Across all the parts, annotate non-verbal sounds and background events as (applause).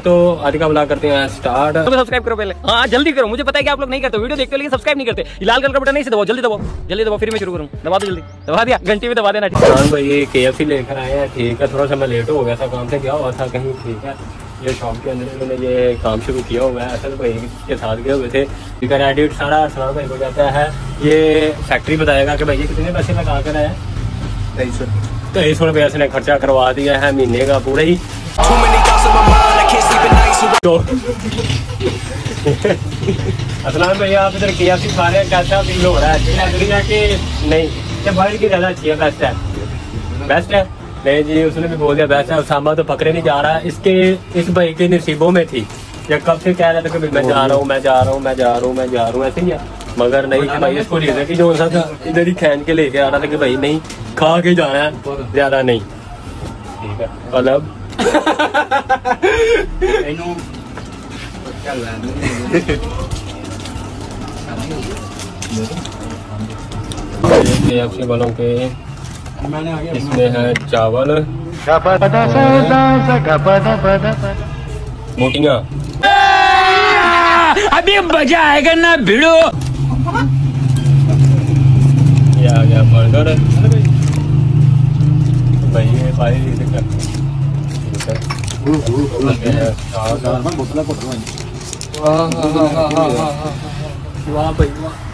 तो आज का ब्लॉग करते हैं स्टार्ट तो सब्सक्राइब करो पहले। हाँ जल्दी करो। मुझे पता है कि आप लोग नहीं करते वीडियो देखते हो लेकिन सब्सक्राइब नहीं करते। लाल कलर का बटन नहीं से दबाओ जल्दी दबाओ। जल्दी दबाओ फिर मैं शुरू करूँ। दबा दो जल्दी। दबा दिया घंटी में दबा देना। ठीक हाँ भाई के एफ़ सी लेकर आए हैं ठीक है। थोड़ा सा मैं लेट हो गया था काम से क्या हुआ था कहीं ठीक है। ये शॉप के अंदर इन्होंने ये काम शुरू किया हुआ है असल भाई के साथ गए हुए थे। फिर एडिट सारा सलाम भाई को जाता है ये फैक्ट्री बताएगा कि भाई ये कितने पैसे लगा कर आए तेईस सौ तेईस सौ रुपये इसने खर्चा करवा दिया है महीने का पूरा ही। तो असलाम भैया आप इधर के एफ़ सी खा रहे हैं कैसा फील हो। रहा है कि नहीं? क्या बाहर की ज़्यादा अच्छी है बेस्ट है। बेस्ट है? नहीं जी उसने भी बोल दिया वैसे उसामा तो पकड़े नहीं जा रहा इसके इस भाई के नसीबों में थी। या कब से कह रहा था कि मैं जा रहा हूँ मैं जा रहा हूँ मैं जा रहा हूँ मैं जा रहा हूँ ऐसे ही मगर नहीं कि भाई इसको रीजन की जो इधर ही खेन के लेके आ रहा था कि भाई नहीं खा के जाना है ज़्यादा नहीं। ठीक है मतलब वालों के इसमें है चावल मोटिया अभी मज़ा आएगा ना भिड़ो ये आ गया बर्गर भाई ये भाई वाह वाह वाह वाह वाह भाई वाह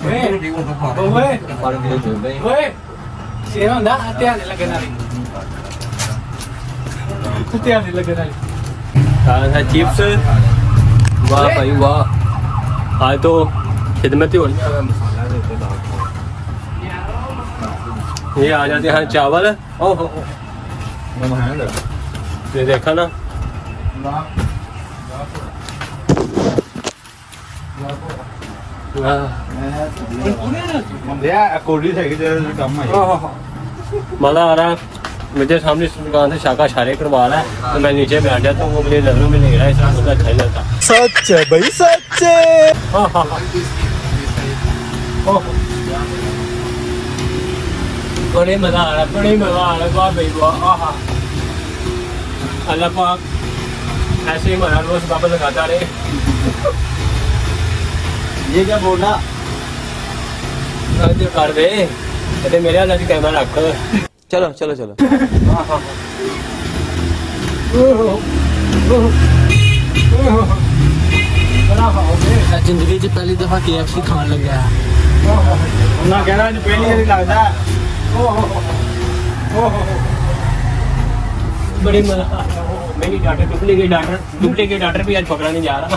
Weh. Oh, weh. Yang paling kita jumpai. Weh. Si Honda, hati-hati nilagyan natin. Hati-hati nilagyan natin. Kaya sa chips, wah kayo wah. Ah, ito, खिदमत हो ये आ जाते हैं चावल ओहो ये देखा ना मज़ा आ रहा है। सामने दुकान से शाखा शारे करवा रहा है। तो मैं नीचे बैठ जाता हूँ वो मुझे नज़रों में नहीं रहा इसलिए मुझे अच्छा लगता सच है भाई सच हाँ, हाँ, हाँ। बड़े मज़ा आ रहा है बड़े मज़ा आ रहा है वाह भाई वाह अल्लाह पाक ऐसे ही हमारा रोज वापस लगाता रहे। ये क्या बोल रहा? कर दे अरे मेरे हाल कैमरा रख। चलो चलो चलो। हाँ हाँ हाँ ज़िंदगी च पहली दफ़ा के एफ़ सी खान लग गया उन्हें कहना अज पहली बार लगता। बड़ी मज़ा मेरी doctor duplicate doctor duplicate doctor भी आज पकड़ा नहीं जा रहा।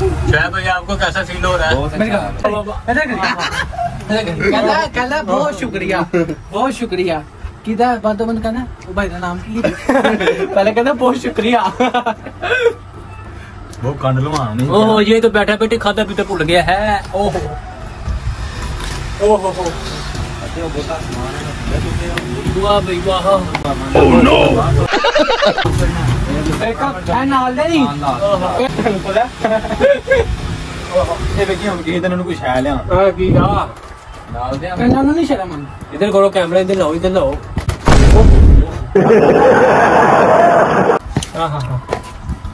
शायद भैया आपको कैसा फील हो रहा है कहना कहना बहुत शुक्रिया बहुत शुक्रिया किदा बात बंद करना ओ भाई का नाम की पहले कहना बहुत शुक्रिया बहुत कंड ओहो ये तो बैठा बैठे खाता पीता भूल गया है ओहो ओहो हो वाह भाई वाह नाल दे नहीं ਇਹ ਵੇਖੀ ਹੁਣ ਕਿਸੇ ਦਿਨ ਨੂੰ ਕੋਈ ਸ਼ੈ ਲਿਆ हाँ की का ਨਾਲ ਦੇ कहना नहीं शर्म मन इधर करो कैमरा इधर लाओ इधर लाओ हाँ हाँ हाँ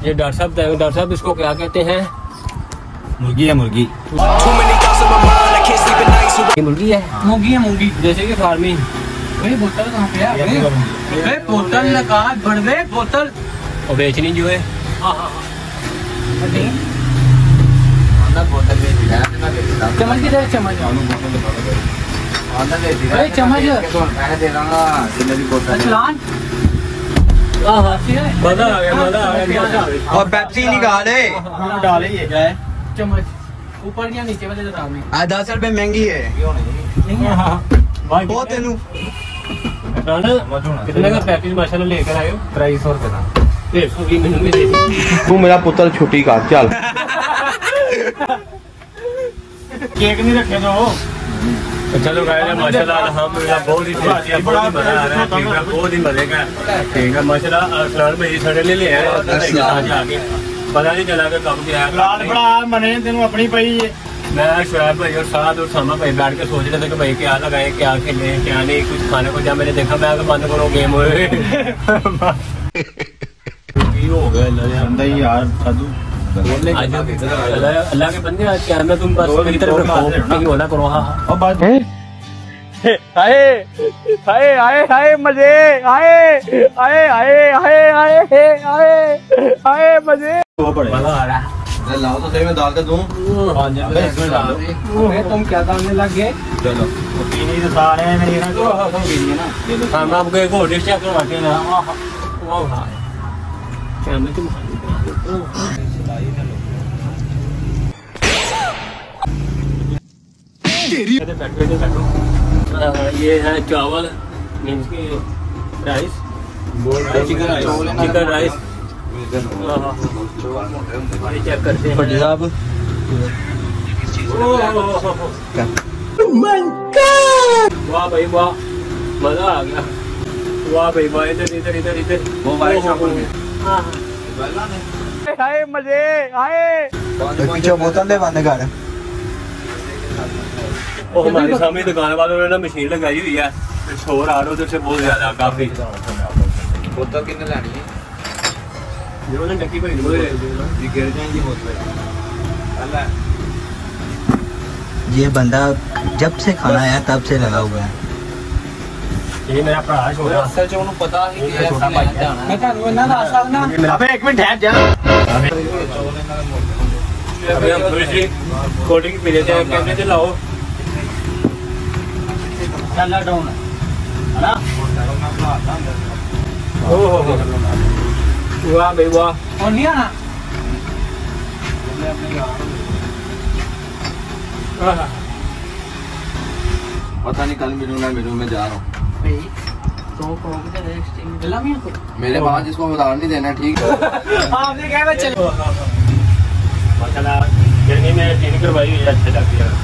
ये डॉक्टर साहब डॉक्टर साहब इसको क्या कहते हैं मुर्गी है मुर्गी Too many thoughts on my mind, I can't sleep at night. So ये मुर्गी है मूंगी है मूंगी जैसे कि फार्मिंग भाई बोतल कहाँ पे है अबे? अबे बोतल लगा बड़वे बोतल और बेचनी जो है चम्मच किधर है अरे दे बोतल चलान मज़ा आ गया मज़ा आ गया मज़ा आ गया और पेप्सी निकाले डाले ये क्या ऊपर या नीचे वाले दस रुपए महँगी है नहीं है बहुत तेनू कितने का पैकेज माशाल्लाह लेकर आए हो ढाई सौ रुपये का डेढ़ सौ की मैंने दे दी तू मेरा पुत्र छुट्टी का चल। केक नहीं रखे जो चलो गाइस माशाल्लाह अल्हम्दुलिल्लाह बहुत ही टेस्टी बहुत ही मज़ा आ रहा है। केक का बहुत ही मज़े का केक का माशाल्लाह अरसलान भाई साढ़े ले ले आए और अच्छा। आगे पता नहीं चला कि कब गया बड़ा मने तेन अपनी पई। है मैं यार शुराब भाई और साथ और सामा भाई बैठ के सोच रहे थे कि भाई क्या लगाए क्या खेले क्या नहीं कुछ खाने को जब मैंने देखा मैं बंद करो गेम हो गया यार अल्लाह के बंदे आज कैमरा तुम बस करो हाँ और बात मज़े हाय हाय हाय आए हाय हाय हाय मज़े मज़ा आ रहा है लाओ तो सही में डाल के दूँ? अबे तुम क्या डालने लग गए? चलो। वो पीनी तो हैं मेरी ना। जो पीनी है ना। ये लो हम आपको एक और डिश चेक करवाते हैं ना। वाह वाह क्या मैं तुम हाँ, ये है चावल मीन्स के rice chicken rice chicken rice दुकान वालों ने मशीन लगाई हुई है। शोर आ रहा है बहुत ज़्यादा काफ़ी। बोतल कितने लानी है? ಇರೋದನ್ನ ಗಟ್ಟಿಗೆ ये गिर जाएँगे बहुत ये बंदा जब से खाना आया तब से लगा हुआ है। ये मेरा प्रकाश हो रहा है जो उन्हें पता ही है छोटा भाई है। मैं कह रहा हूँ ना आशा ना। अबे एक मिनट ठहर जा। अबे हम थोड़ी सी कोडिंग पी लेते हैं कैमरे चलाओ चल डाउन है। ना? ओहो हुआ भाई हुआ और लिया ना पता नहीं कल मिलूँगा मिलूँगा मैं जा रहा हूँ मेरे पास जिसको उधार नहीं देना ठीक आपने गर्मी में ठीक करवाई अच्छी लगती है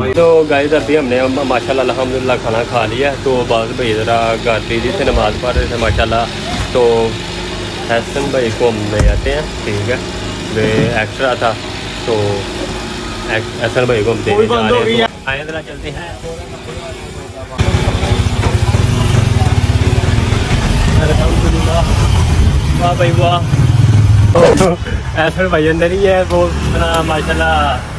तो गाइस अभी हमने माशाल्लाह अल्हम्दुलिल्लाह खाना खा लिया तो बाद भाई ज़रा गाती जी से नमाज़ पढ़ रहे थे माशाल्लाह। तो हसन भाई को हम ले जाते हैं ठीक है? वे एक्स्ट्रा था। तो हसन भाई को हम देने जा रहे हैं। आए ज़रा चलते हैं। वाह भाई वाह। (laughs) ऐसा भाई अंदर ही है वो अपना माशाल्लाह।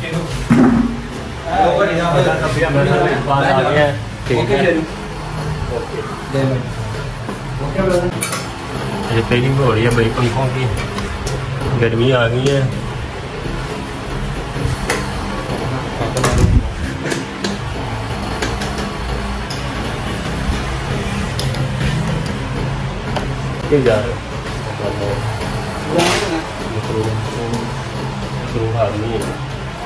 गए हैं रही है बड़ी पंखों की। गर्मी आ गई है। जा रहे हैं। आदमी है।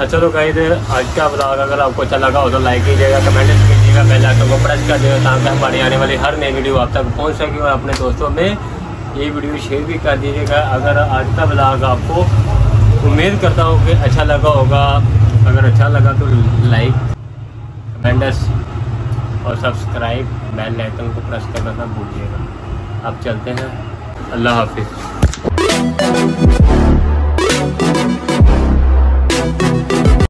तो चलो गाइस आज का ब्लॉग अगर आपको अच्छा लगा हो तो लाइक कीजिएगा कमेंट कीजिएगा बेल आइकन को प्रेस कर दीजिएगा, ताकि हमारी आने वाली हर नई वीडियो आप तक पहुँच सके और अपने दोस्तों में ये वीडियो शेयर भी कर दीजिएगा। अगर आज का ब्लॉग आपको उम्मीद करता हूँ कि अच्छा लगा होगा, अगर अच्छा लगा तो लाइक कमेंट्स और सब्सक्राइब बेल आइकन को प्रेस करना ना भूलिएगा। आप चलते हैं। अल्लाह हाफिज़।